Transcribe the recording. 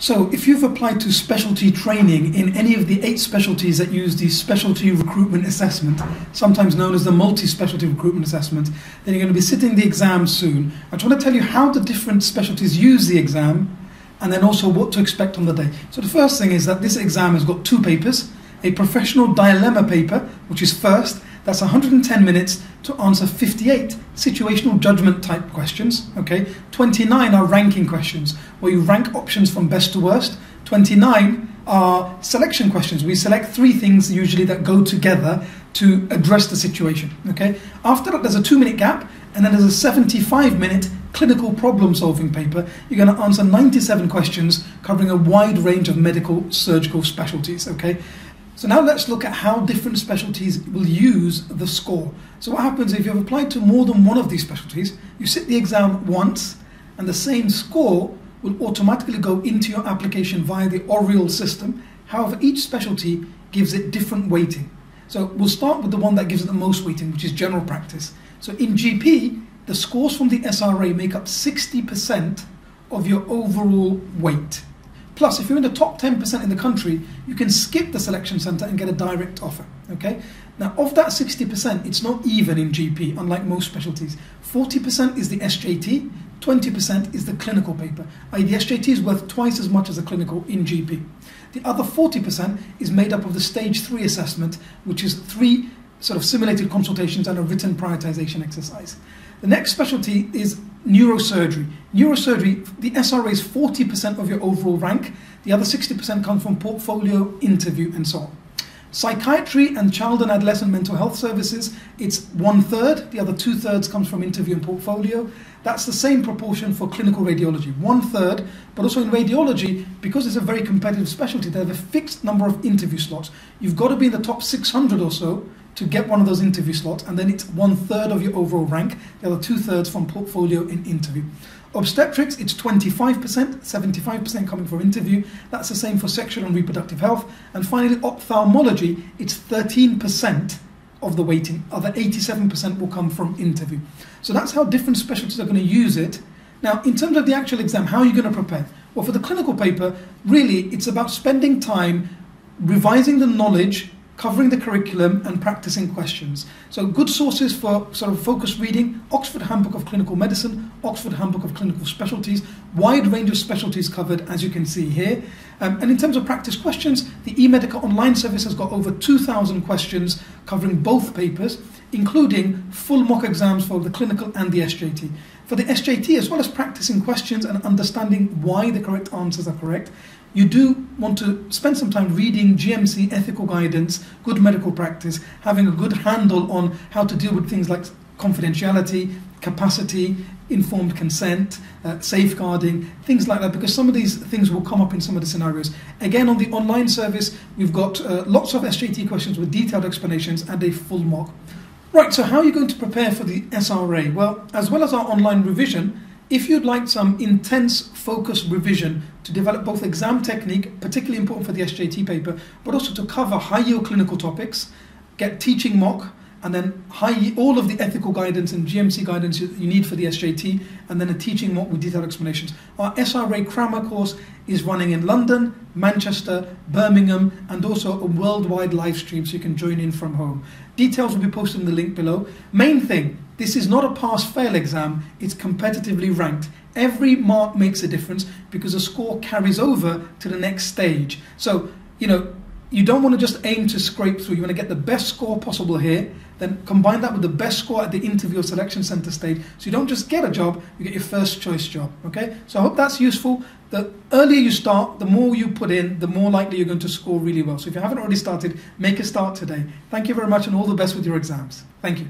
So, if you've applied to specialty training in any of the eight specialties that use the specialty recruitment assessment, sometimes known as the multi specialty recruitment assessment, then you're going to be sitting the exam soon. I just want to tell you how the different specialties use the exam and then also what to expect on the day. So, the first thing is that this exam has got two papers a professional dilemma paper, which is first, that's 110 minutes to answer 58 situational judgment type questions. Okay, 29 are ranking questions where you rank options from best to worst. 29 are selection questions. We select three things usually that go together to address the situation. Okay, after that, there's a two minute gap, and then there's a 75 minute clinical problem solving paper. You're going to answer 97 questions covering a wide range of medical surgical specialties. Okay. So now let's look at how different specialties will use the score. So what happens if you've applied to more than one of these specialties, you sit the exam once and the same score will automatically go into your application via the Oriel system. However, each specialty gives it different weighting. So we'll start with the one that gives it the most weighting, which is general practice. So in GP, the scores from the SRA make up 60% of your overall weight. Plus, if you're in the top 10% in the country, you can skip the selection centre and get a direct offer. Okay. Now, of that 60%, it's not even in GP, unlike most specialties. 40% is the SJT, 20% is the clinical paper. I.e., the SJT is worth twice as much as the clinical in GP. The other 40% is made up of the stage three assessment, which is three sort of simulated consultations and a written prioritization exercise. The next specialty is neurosurgery. Neurosurgery, the SRA is 40% of your overall rank. The other 60% comes from portfolio, interview, and so on. Psychiatry and child and adolescent mental health services, it's one third. The other two thirds comes from interview and portfolio. That's the same proportion for clinical radiology, one third. But also in radiology, because it's a very competitive specialty, they have a fixed number of interview slots. You've got to be in the top 600 or so to get one of those interview slots, and then it's one third of your overall rank. The other two thirds from portfolio in interview. Obstetrics, it's 25%, 75% coming from interview. That's the same for sexual and reproductive health. And finally, ophthalmology, it's 13% of the weighting. Other 87% will come from interview. So that's how different specialties are going to use it. Now, in terms of the actual exam, how are you going to prepare? Well, for the clinical paper, really, it's about spending time revising the knowledge covering the curriculum and practicing questions. So good sources for sort of focused reading, Oxford Handbook of Clinical Medicine, Oxford Handbook of Clinical Specialties, wide range of specialties covered as you can see here. Um, and in terms of practice questions, the eMedica online service has got over 2,000 questions covering both papers, including full mock exams for the clinical and the SJT. For the SJT, as well as practicing questions and understanding why the correct answers are correct, you do want to spend some time reading GMC ethical guidance, good medical practice, having a good handle on how to deal with things like confidentiality, capacity, informed consent, uh, safeguarding, things like that, because some of these things will come up in some of the scenarios. Again, on the online service, we've got uh, lots of SJT questions with detailed explanations and a full mock. Right, so how are you going to prepare for the SRA? Well, as well as our online revision, if you'd like some intense focused revision to develop both exam technique, particularly important for the SJT paper, but also to cover high yield clinical topics, get teaching mock, and then high, all of the ethical guidance and GMC guidance you, you need for the SJT, and then a teaching mock with detailed explanations. Our SRA Crammer course is running in London, Manchester, Birmingham, and also a worldwide live stream so you can join in from home. Details will be posted in the link below. Main thing, this is not a pass-fail exam, it's competitively ranked. Every mark makes a difference because the score carries over to the next stage. So, you know, you don't want to just aim to scrape through. You want to get the best score possible here, then combine that with the best score at the interview or selection center stage. So you don't just get a job, you get your first choice job. Okay? So I hope that's useful. The earlier you start, the more you put in, the more likely you're going to score really well. So if you haven't already started, make a start today. Thank you very much and all the best with your exams. Thank you.